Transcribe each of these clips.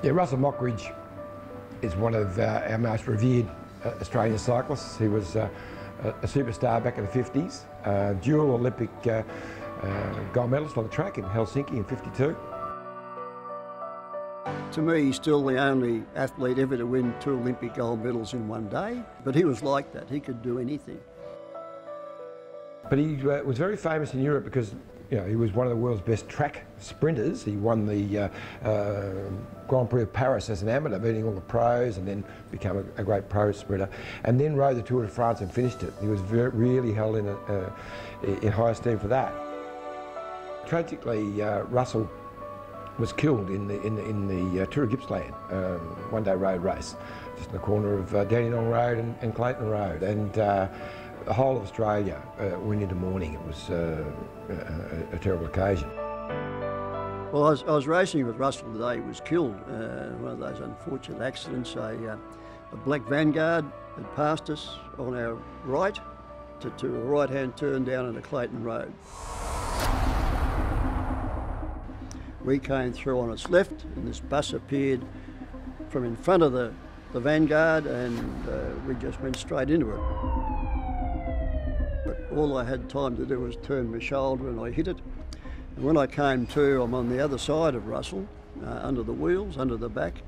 Yeah, Russell Mockridge is one of uh, our most revered uh, Australian cyclists. He was uh, a superstar back in the 50s, uh, dual Olympic uh, uh, gold medalist on the track in Helsinki in 52. To me, he's still the only athlete ever to win two Olympic gold medals in one day, but he was like that. He could do anything. But he uh, was very famous in Europe because you know, he was one of the world's best track sprinters. He won the uh, uh, Grand Prix of Paris as an amateur, beating all the pros, and then became a, a, great pro sprinter. And then rode the Tour de France and finished it. He was very, really held in, a, in high esteem for that. Tragically, uh, Russell was killed in the in the, in the uh, Tour of Gippsland um, one day road race, just in the corner of uh, Dandenong Road and, and, Clayton Road, and uh, the whole of Australia uh, went into mourning. It was uh, a, a, terrible occasion. Well, I was, I was, racing with Russell the day he was killed. Uh, one of those unfortunate accidents. A, a black Vanguard had passed us on our right to, to a right-hand turn down into Clayton Road. We came through on its left, and this bus appeared from in front of the, the Vanguard, and uh, we just went straight into it. All I had time to do was turn my shoulder, and I hit it. And when I came to, I'm on the other side of Russell, uh, under the wheels, under the back.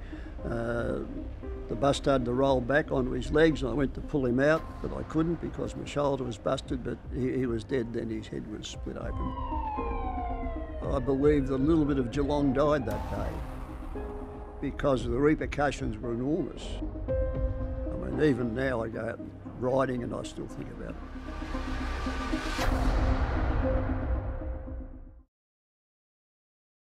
Uh, the bus started to roll back onto his legs, and I went to pull him out, but I couldn't because my shoulder was busted. But he, he was dead. Then his head was split open. I believe that a little bit of Geelong died that day because the repercussions were enormous. I mean, even now I go out riding, and I still think about it.